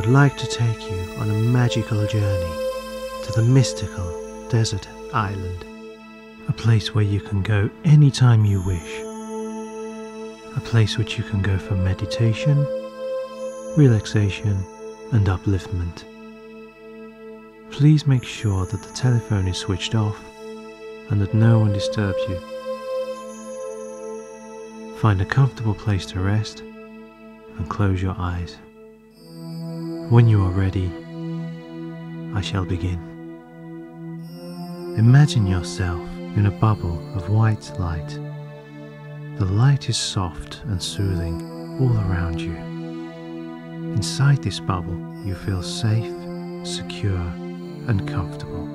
would like to take you on a magical journey to the mystical desert island, a place where you can go anytime you wish, a place which you can go for meditation, relaxation, and upliftment. Please make sure that the telephone is switched off and that no one disturbs you. Find a comfortable place to rest and close your eyes. When you are ready, I shall begin. Imagine yourself in a bubble of white light. The light is soft and soothing all around you. Inside this bubble, you feel safe, secure, and comfortable.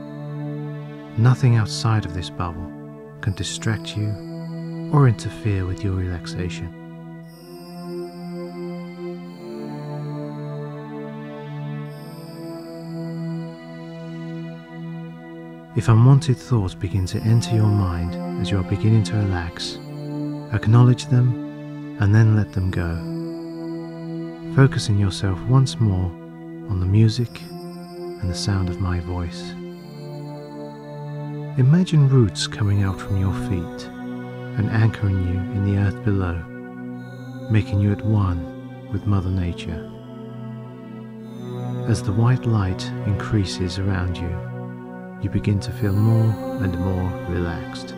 Nothing outside of this bubble can distract you or interfere with your relaxation. If unwanted thoughts begin to enter your mind as you are beginning to relax, acknowledge them and then let them go. Focusing yourself once more on the music and the sound of my voice. Imagine roots coming out from your feet and anchoring you in the earth below, making you at one with Mother Nature. As the white light increases around you, you begin to feel more and more relaxed.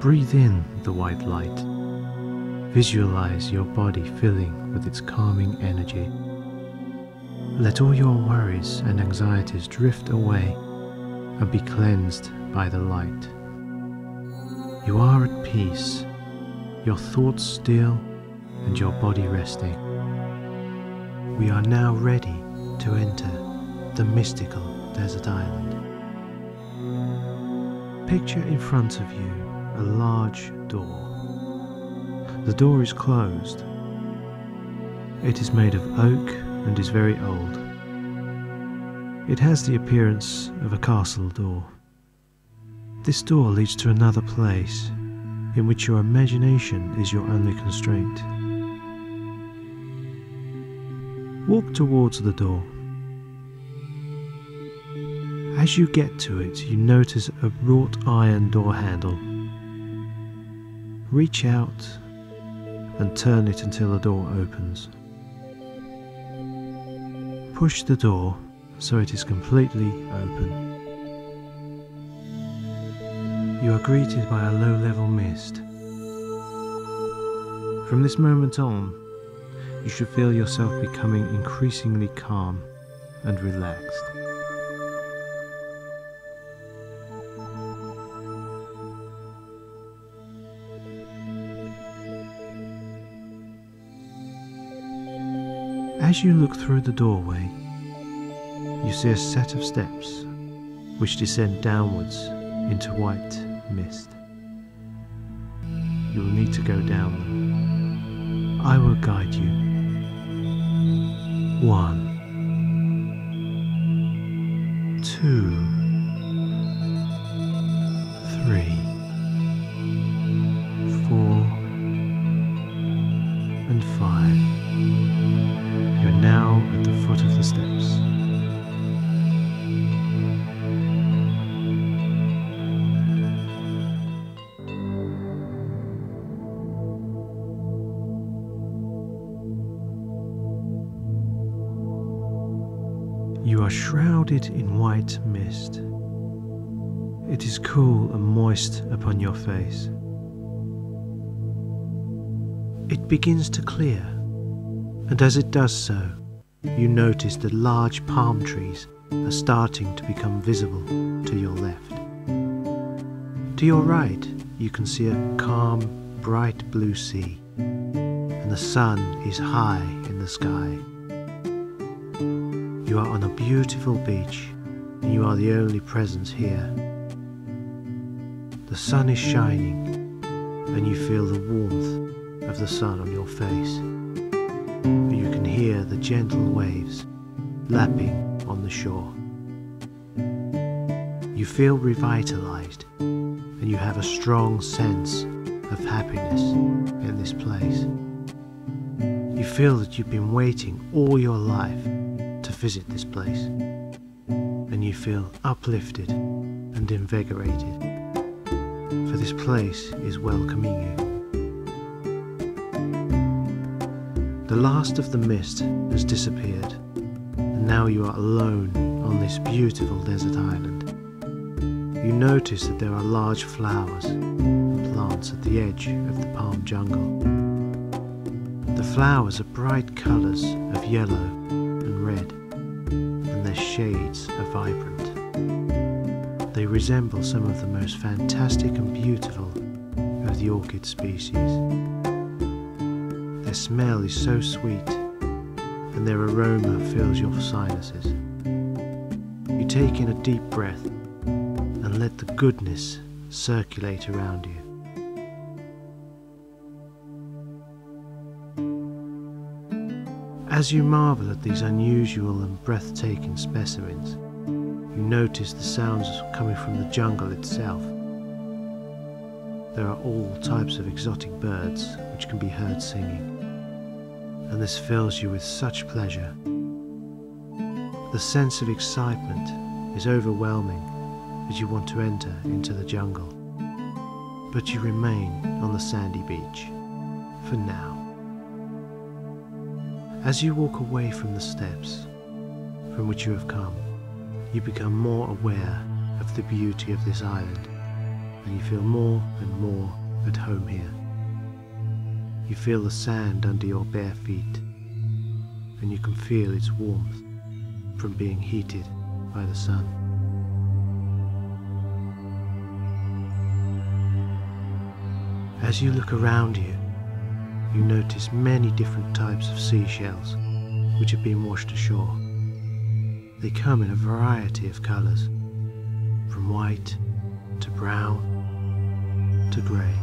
Breathe in the white light. Visualize your body filling with its calming energy. Let all your worries and anxieties drift away and be cleansed by the light. You are at peace, your thoughts still and your body resting. We are now ready to enter the mystical desert island. Picture in front of you a large door. The door is closed. It is made of oak and is very old. It has the appearance of a castle door. This door leads to another place in which your imagination is your only constraint. Walk towards the door. As you get to it, you notice a wrought iron door handle. Reach out and turn it until the door opens. Push the door so it is completely open. You are greeted by a low level mist. From this moment on, you should feel yourself becoming increasingly calm and relaxed. As you look through the doorway, you see a set of steps which descend downwards into white mist. You will need to go down them. I will guide you. One, two, three, shrouded in white mist. It is cool and moist upon your face. It begins to clear, and as it does so, you notice that large palm trees are starting to become visible to your left. To your right, you can see a calm, bright blue sea, and the sun is high in the sky. You are on a beautiful beach, and you are the only presence here. The sun is shining, and you feel the warmth of the sun on your face. You can hear the gentle waves lapping on the shore. You feel revitalized, and you have a strong sense of happiness in this place. You feel that you've been waiting all your life to visit this place, and you feel uplifted and invigorated, for this place is welcoming you. The last of the mist has disappeared, and now you are alone on this beautiful desert island. You notice that there are large flowers and plants at the edge of the palm jungle. The flowers are bright colours of yellow red, and their shades are vibrant. They resemble some of the most fantastic and beautiful of the orchid species. Their smell is so sweet, and their aroma fills your sinuses. You take in a deep breath and let the goodness circulate around you. As you marvel at these unusual and breathtaking specimens, you notice the sounds coming from the jungle itself. There are all types of exotic birds which can be heard singing and this fills you with such pleasure. The sense of excitement is overwhelming as you want to enter into the jungle, but you remain on the sandy beach for now. As you walk away from the steps from which you have come, you become more aware of the beauty of this island, and you feel more and more at home here. You feel the sand under your bare feet, and you can feel its warmth from being heated by the sun. As you look around you, you notice many different types of seashells which have been washed ashore. They come in a variety of colours, from white to brown to grey.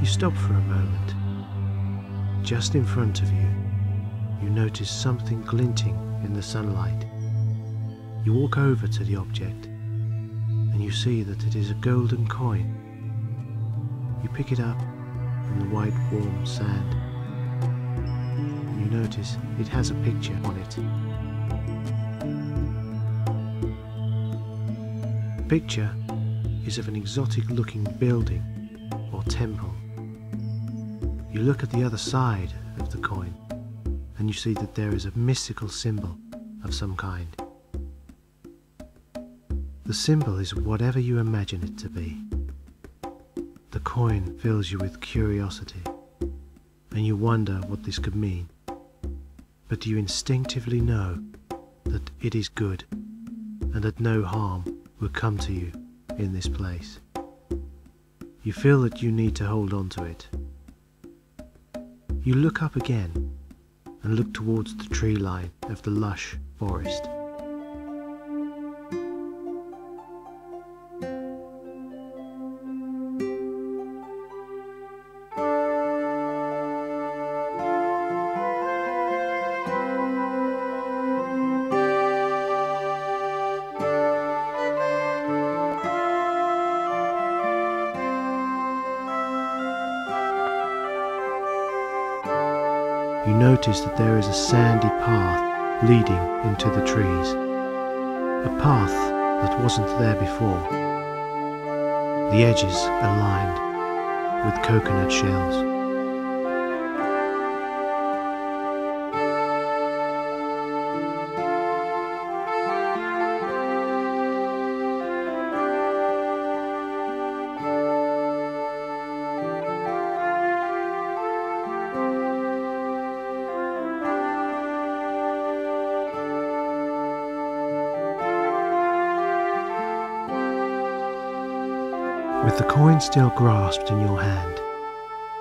You stop for a moment. Just in front of you, you notice something glinting in the sunlight. You walk over to the object and you see that it is a golden coin. You pick it up the white warm sand and you notice it has a picture on it. The picture is of an exotic looking building or temple. You look at the other side of the coin and you see that there is a mystical symbol of some kind. The symbol is whatever you imagine it to be. Coin fills you with curiosity and you wonder what this could mean. But you instinctively know that it is good and that no harm will come to you in this place. You feel that you need to hold on to it you look up again and look towards the tree line of the lush forest. You notice that there is a sandy path leading into the trees. A path that wasn't there before. The edges are lined with coconut shells. Still grasped in your hand,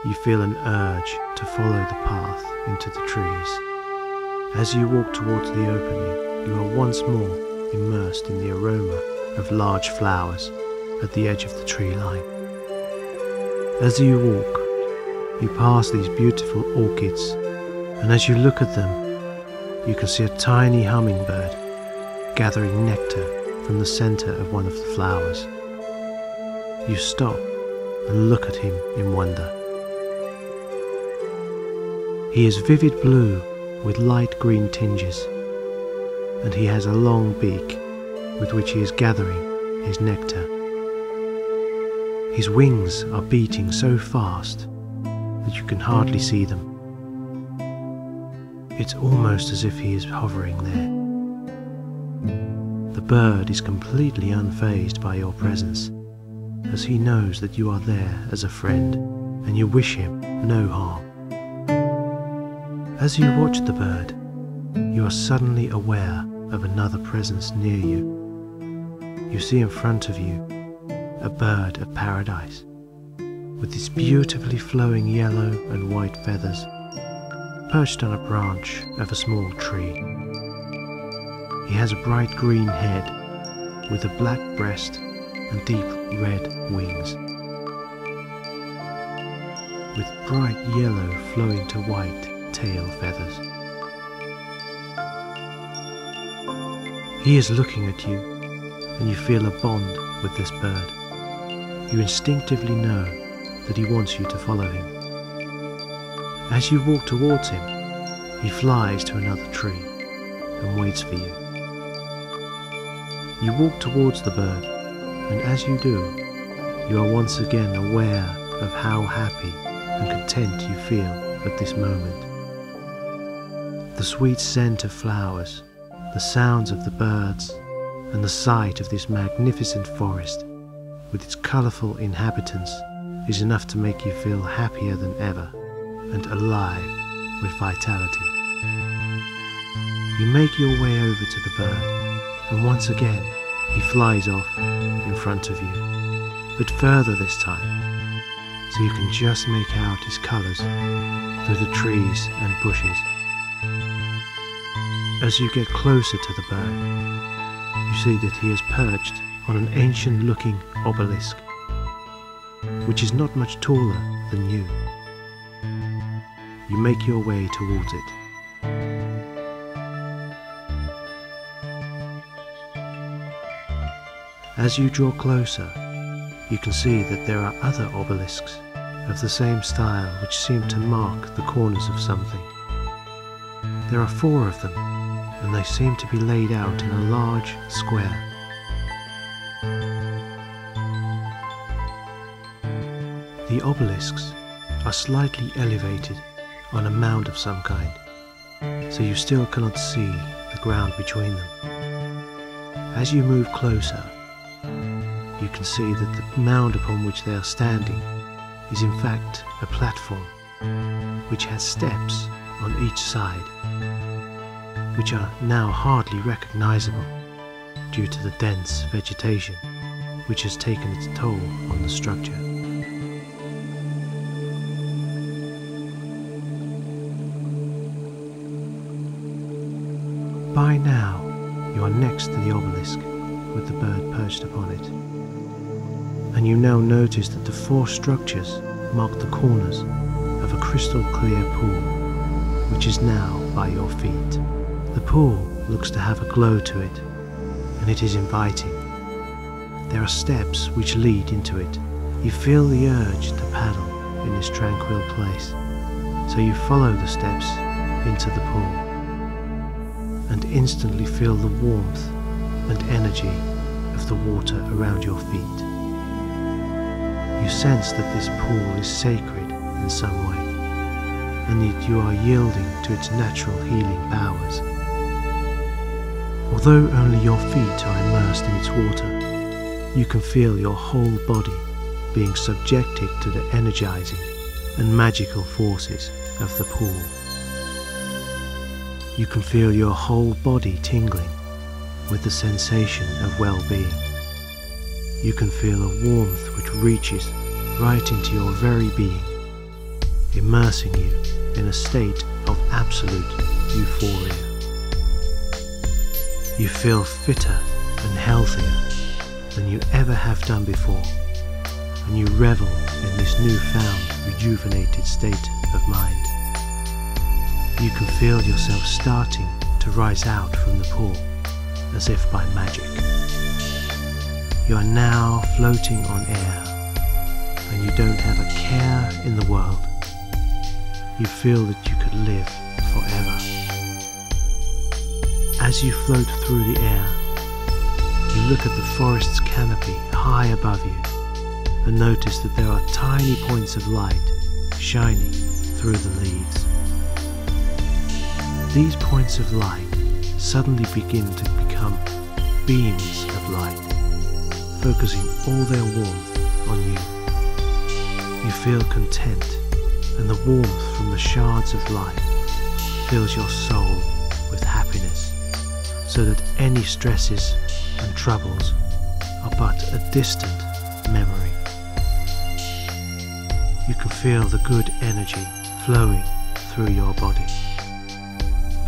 you feel an urge to follow the path into the trees. As you walk towards the opening, you are once more immersed in the aroma of large flowers at the edge of the tree line. As you walk, you pass these beautiful orchids, and as you look at them, you can see a tiny hummingbird gathering nectar from the center of one of the flowers. You stop and look at him in wonder. He is vivid blue with light green tinges, and he has a long beak with which he is gathering his nectar. His wings are beating so fast that you can hardly see them. It's almost as if he is hovering there. The bird is completely unfazed by your presence, as he knows that you are there as a friend and you wish him no harm. As you watch the bird, you are suddenly aware of another presence near you. You see in front of you a bird of paradise with its beautifully flowing yellow and white feathers perched on a branch of a small tree. He has a bright green head with a black breast and deep red wings. With bright yellow flowing to white tail feathers. He is looking at you and you feel a bond with this bird. You instinctively know that he wants you to follow him. As you walk towards him, he flies to another tree and waits for you. You walk towards the bird, and as you do, you are once again aware of how happy and content you feel at this moment. The sweet scent of flowers, the sounds of the birds, and the sight of this magnificent forest with its colourful inhabitants is enough to make you feel happier than ever and alive with vitality. You make your way over to the bird, and once again he flies off in front of you, but further this time, so you can just make out his colours through the trees and bushes. As you get closer to the bird, you see that he is perched on an ancient looking obelisk, which is not much taller than you. You make your way towards it. As you draw closer, you can see that there are other obelisks of the same style which seem to mark the corners of something. There are four of them, and they seem to be laid out in a large square. The obelisks are slightly elevated on a mound of some kind, so you still cannot see the ground between them. As you move closer, can see that the mound upon which they are standing is in fact a platform which has steps on each side, which are now hardly recognizable due to the dense vegetation which has taken its toll on the structure. By now, you are next to the obelisk with the bird perched upon it. And you now notice that the four structures mark the corners of a crystal clear pool, which is now by your feet. The pool looks to have a glow to it, and it is inviting. There are steps which lead into it. You feel the urge to paddle in this tranquil place, so you follow the steps into the pool and instantly feel the warmth and energy of the water around your feet. You sense that this pool is sacred in some way, and that you are yielding to its natural healing powers. Although only your feet are immersed in its water, you can feel your whole body being subjected to the energizing and magical forces of the pool. You can feel your whole body tingling with the sensation of well-being. You can feel a warmth which reaches right into your very being, immersing you in a state of absolute euphoria. You feel fitter and healthier than you ever have done before, and you revel in this newfound rejuvenated state of mind you can feel yourself starting to rise out from the pool as if by magic. You are now floating on air and you don't have a care in the world. You feel that you could live forever. As you float through the air, you look at the forest's canopy high above you and notice that there are tiny points of light shining through the leaves. These points of light suddenly begin to become beams of light, focusing all their warmth on you. You feel content, and the warmth from the shards of light fills your soul with happiness, so that any stresses and troubles are but a distant memory. You can feel the good energy flowing through your body,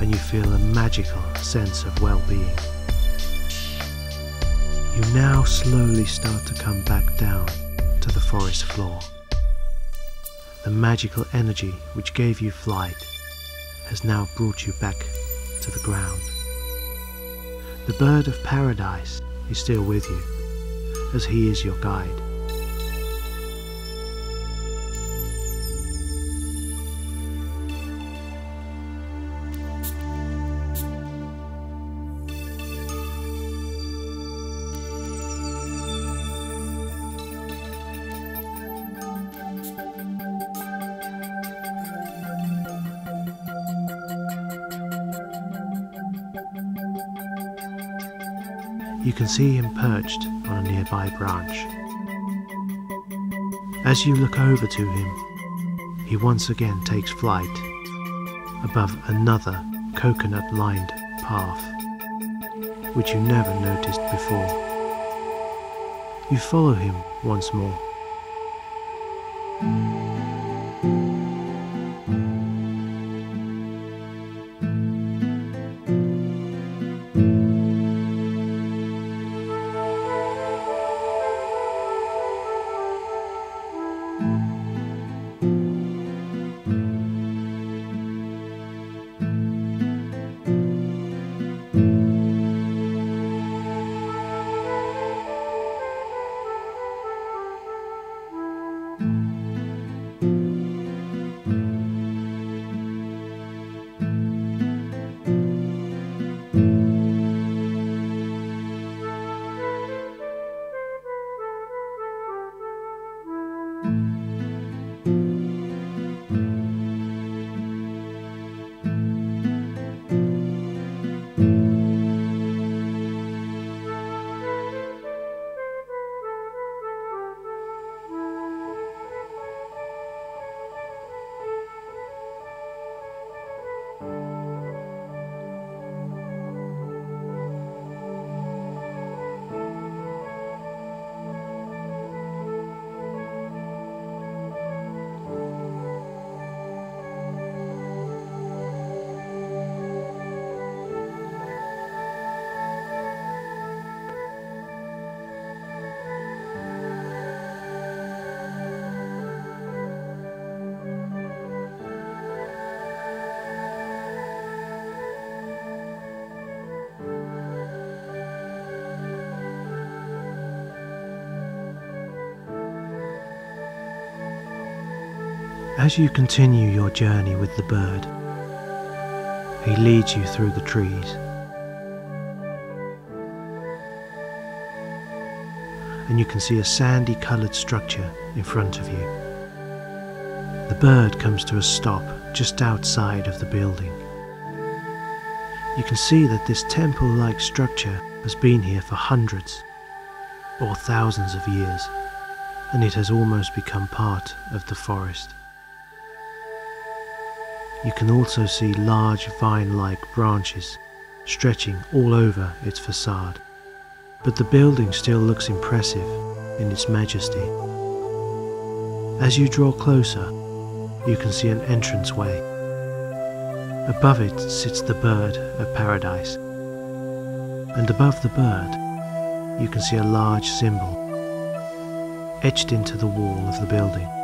and you feel a magical sense of well-being. You now slowly start to come back down to the forest floor. The magical energy which gave you flight has now brought you back to the ground. The bird of paradise is still with you, as he is your guide. You can see him perched on a nearby branch. As you look over to him, he once again takes flight above another coconut lined path, which you never noticed before. You follow him once more. As you continue your journey with the bird, he leads you through the trees. And you can see a sandy coloured structure in front of you. The bird comes to a stop just outside of the building. You can see that this temple like structure has been here for hundreds or thousands of years, and it has almost become part of the forest. You can also see large vine-like branches stretching all over its facade. But the building still looks impressive in its majesty. As you draw closer, you can see an entranceway. Above it sits the bird of paradise. And above the bird, you can see a large symbol etched into the wall of the building.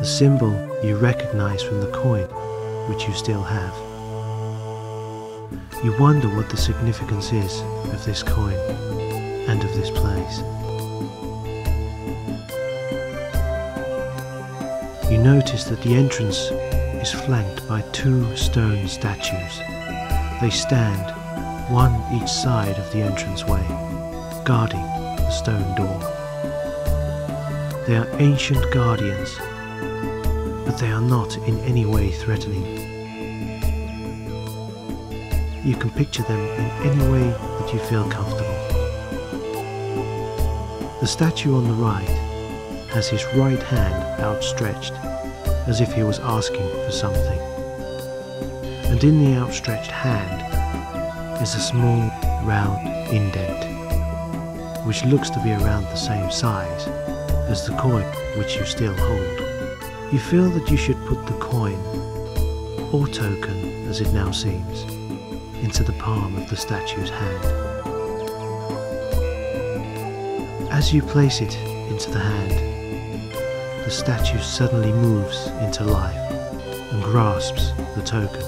The symbol you recognize from the coin, which you still have. You wonder what the significance is of this coin and of this place. You notice that the entrance is flanked by two stone statues. They stand, one each side of the entranceway, guarding the stone door. They are ancient guardians, but they are not in any way threatening. You can picture them in any way that you feel comfortable. The statue on the right has his right hand outstretched as if he was asking for something. And in the outstretched hand is a small round indent, which looks to be around the same size as the coin which you still hold. You feel that you should put the coin, or token as it now seems, into the palm of the statue's hand. As you place it into the hand, the statue suddenly moves into life and grasps the token.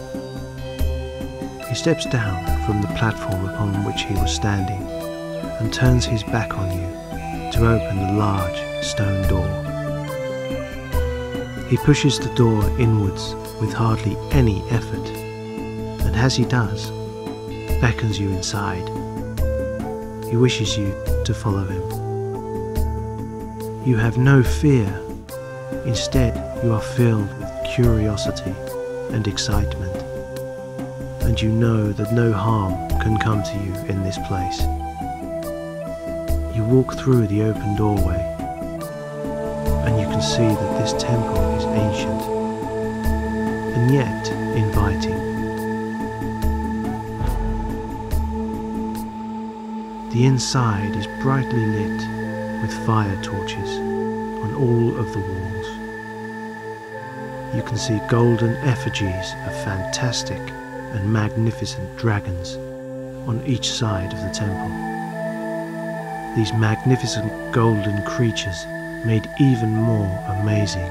He steps down from the platform upon which he was standing and turns his back on you to open the large stone door. He pushes the door inwards with hardly any effort, and as he does, beckons you inside. He wishes you to follow him. You have no fear. Instead, you are filled with curiosity and excitement. And you know that no harm can come to you in this place. You walk through the open doorway see that this temple is ancient and yet inviting. The inside is brightly lit with fire torches on all of the walls. You can see golden effigies of fantastic and magnificent dragons on each side of the temple. These magnificent golden creatures made even more amazing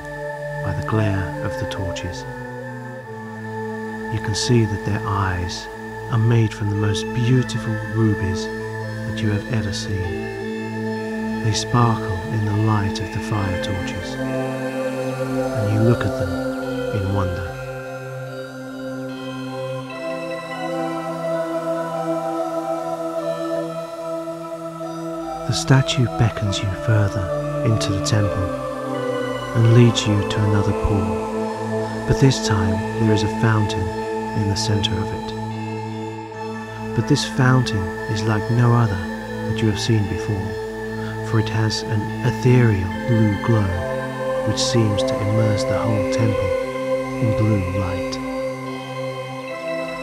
by the glare of the torches. You can see that their eyes are made from the most beautiful rubies that you have ever seen. They sparkle in the light of the fire torches, and you look at them in wonder. The statue beckons you further into the temple and leads you to another pool, but this time there is a fountain in the center of it. But this fountain is like no other that you have seen before for it has an ethereal blue glow which seems to immerse the whole temple in blue light.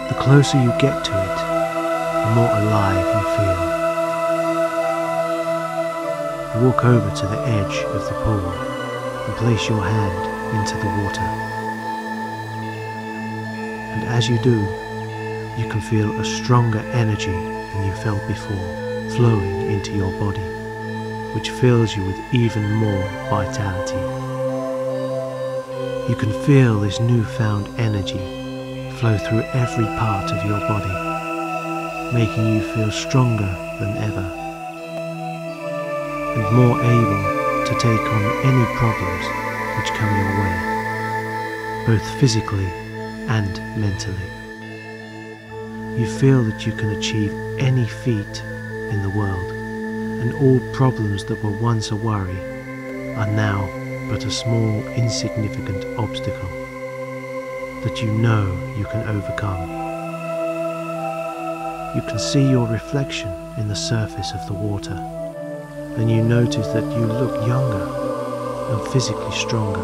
The closer you get to it, the more alive you walk over to the edge of the pool and place your hand into the water. And as you do, you can feel a stronger energy than you felt before flowing into your body which fills you with even more vitality. You can feel this newfound energy flow through every part of your body, making you feel stronger than ever more able to take on any problems which come your way, both physically and mentally. You feel that you can achieve any feat in the world and all problems that were once a worry are now but a small insignificant obstacle that you know you can overcome. You can see your reflection in the surface of the water and you notice that you look younger and physically stronger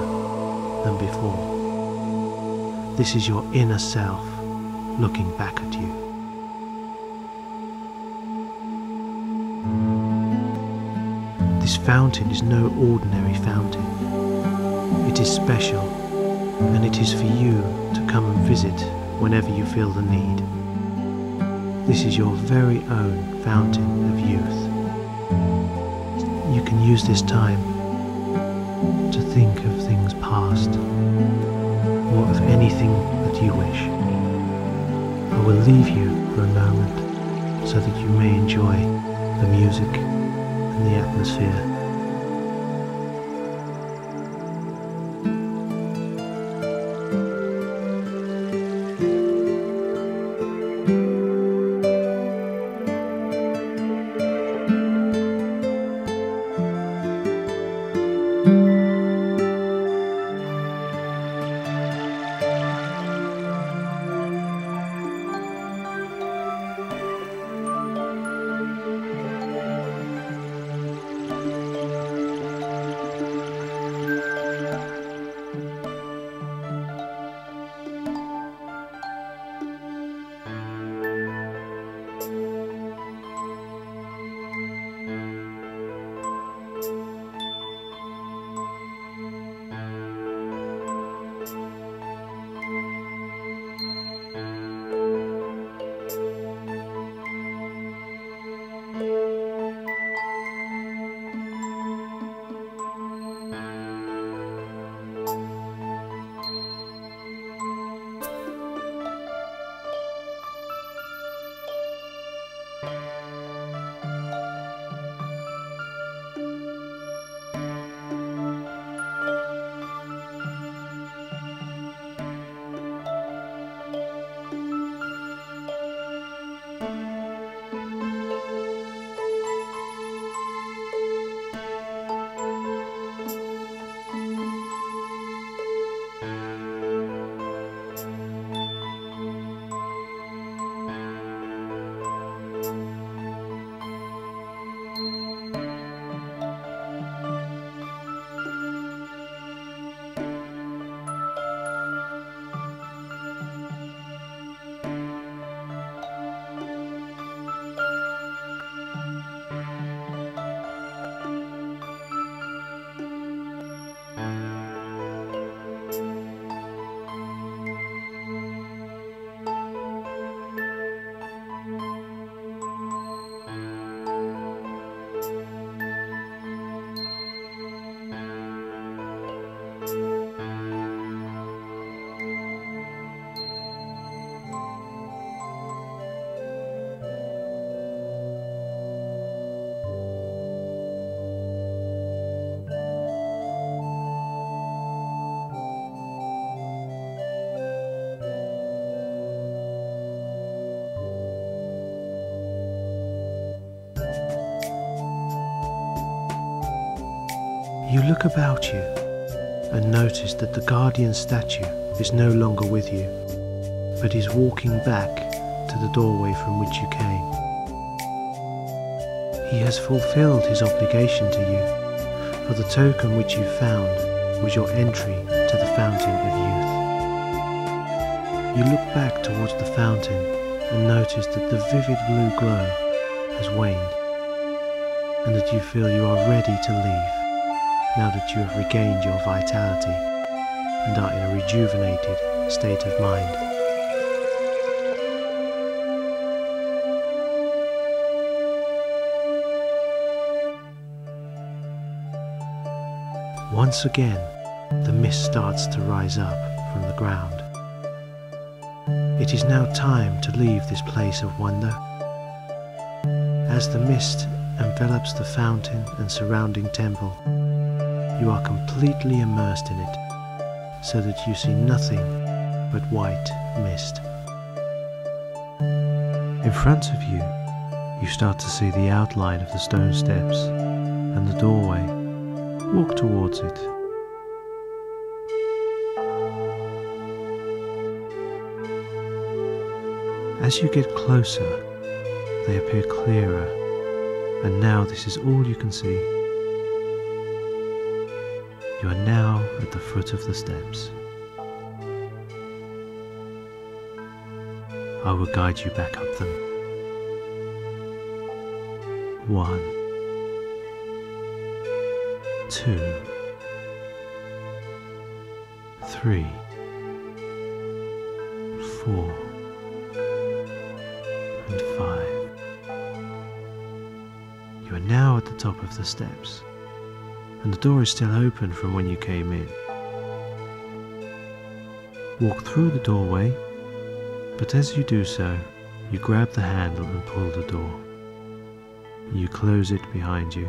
than before. This is your inner self looking back at you. This fountain is no ordinary fountain. It is special, and it is for you to come and visit whenever you feel the need. This is your very own fountain of youth. Can use this time to think of things past, or of anything that you wish. I will leave you for a moment so that you may enjoy the music and the atmosphere. Look about you and notice that the guardian statue is no longer with you, but is walking back to the doorway from which you came. He has fulfilled his obligation to you, for the token which you found was your entry to the fountain of youth. You look back towards the fountain and notice that the vivid blue glow has waned, and that you feel you are ready to leave now that you have regained your vitality and are in a rejuvenated state of mind. Once again, the mist starts to rise up from the ground. It is now time to leave this place of wonder. As the mist envelops the fountain and surrounding temple, you are completely immersed in it, so that you see nothing but white mist. In front of you, you start to see the outline of the stone steps and the doorway. Walk towards it. As you get closer, they appear clearer, and now this is all you can see. You are now at the foot of the steps. I will guide you back up them. One, two, three, four, and five. You are now at the top of the steps and the door is still open from when you came in. Walk through the doorway, but as you do so, you grab the handle and pull the door. You close it behind you.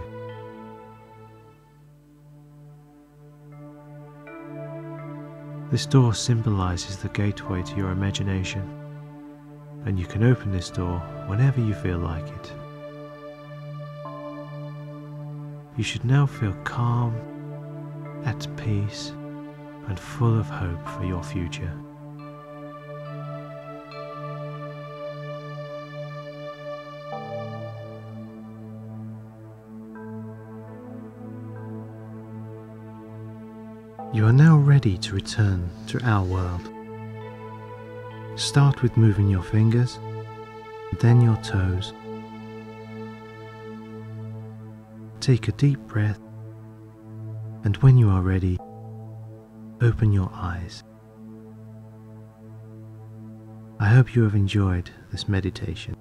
This door symbolizes the gateway to your imagination, and you can open this door whenever you feel like it. You should now feel calm, at peace, and full of hope for your future. You are now ready to return to our world. Start with moving your fingers, then your toes, Take a deep breath, and when you are ready, open your eyes. I hope you have enjoyed this meditation.